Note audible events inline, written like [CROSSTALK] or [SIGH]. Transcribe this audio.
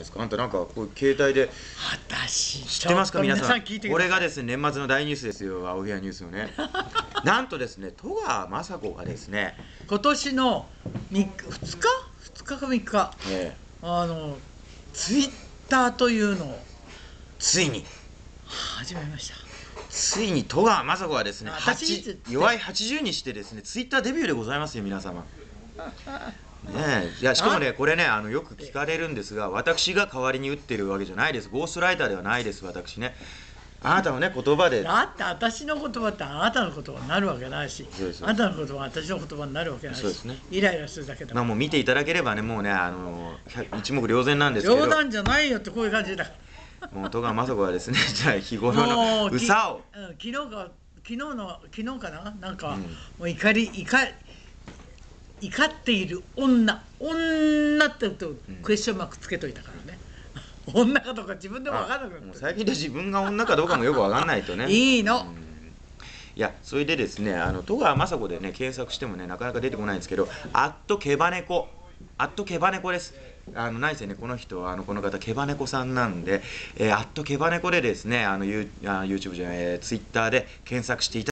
ですか？あんたなんかこう携帯で私知ってますか？皆さん。聞いてこれがですね年末の大ニュースですよ青部屋ニュースのね。[LAUGHS] なんとですね戸川雅子がですね、今年の2日2日？か3日？えあのツイッターというのを。ついに。始めました。ついに戸川雅子はですね私いつ8弱い80にしてですねツイッターデビューでございますよ皆様ねえ。いやしかもねこれねあのよく聞かれるんですが私が代わりに打ってるわけじゃないです。ゴーストライターではないです私ね。あなたのね言葉で。だって私の言葉ってあなたの言葉になるわけないしあなたの言葉は私の言葉になるわけないしそうですね。イライラするだけだまあもう見ていただければねもうねあの一目瞭然なんですけど。冗談じゃないよってこういう感じだ。もう戸川雅子はですね [LAUGHS] じゃあ日頃のもうさを。うん昨日か昨日の昨日かな？なんか、うん。もう怒り怒怒っている女女って言うとクエスチョンマークつけといたからね、女かどうか自分でも分からなくな最近で自分が女かどうかもよくわかんないとね。いいの、いやそれでですねあの戸川雅子でね検索してもねなかなか出てこないんですけど「アットケバネコ」「アットケバネコ」です。あの何せねこの人はあのこの方ケバネコさんなんで「えー、アットケバネコ」でですねあのユーあ YouTube じゃない、えー、Twitter で検索していた